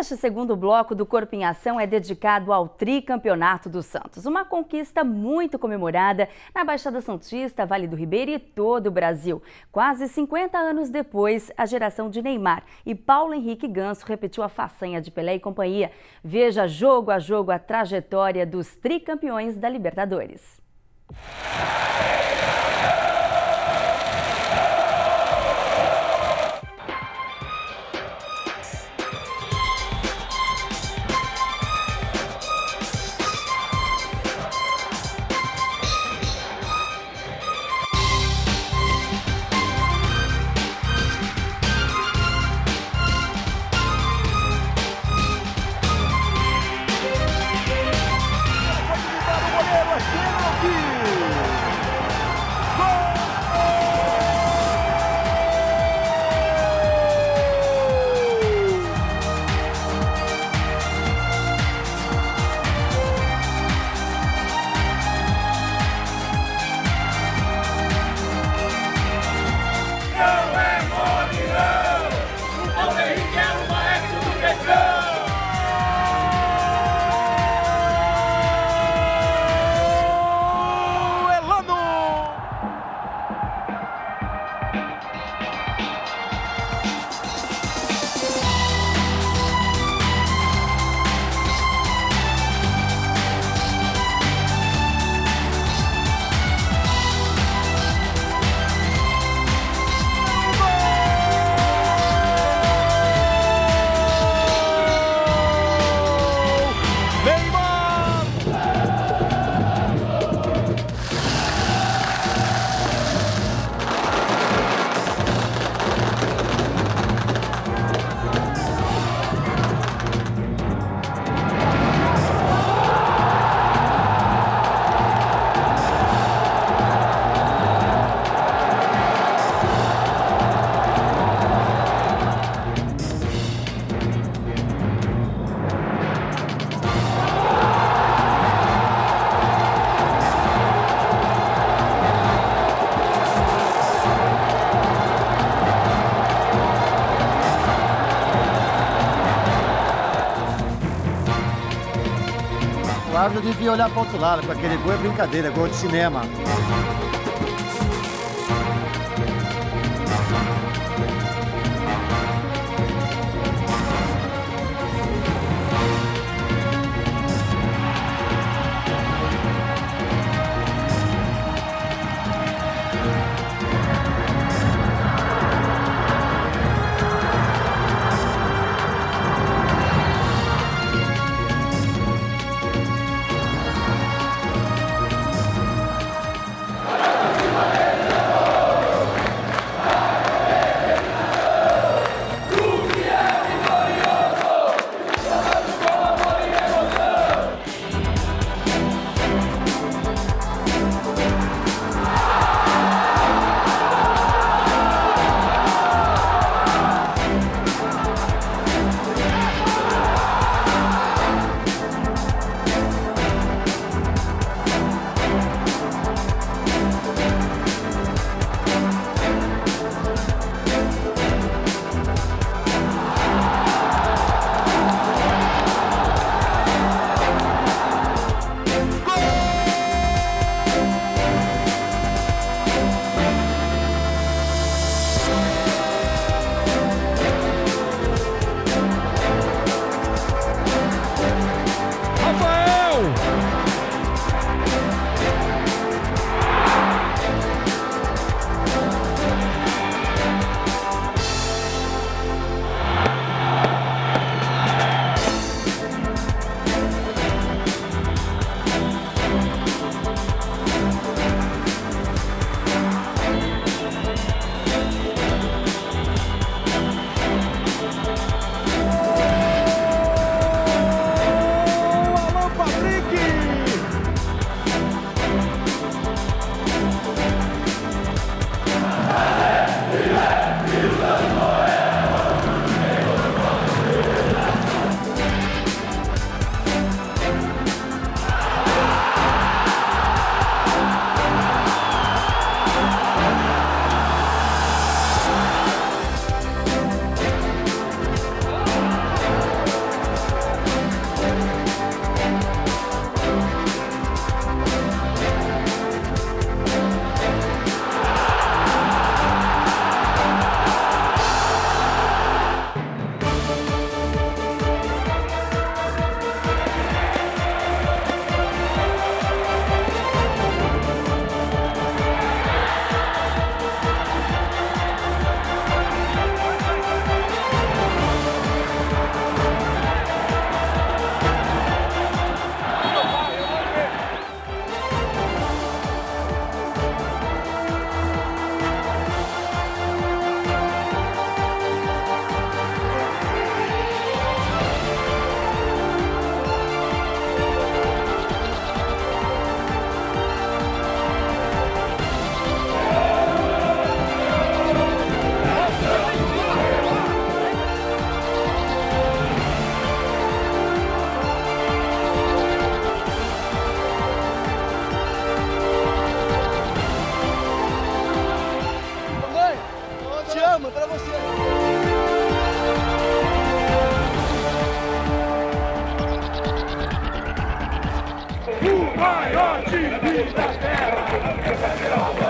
Este segundo bloco do Corpo em Ação é dedicado ao tricampeonato do Santos, uma conquista muito comemorada na Baixada Santista, Vale do Ribeiro e todo o Brasil. Quase 50 anos depois, a geração de Neymar e Paulo Henrique Ganso repetiu a façanha de Pelé e companhia. Veja jogo a jogo a trajetória dos tricampeões da Libertadores. Árbitro devia olhar para outro lado, com aquele gol é brincadeira, gol de cinema. maior time da Terra.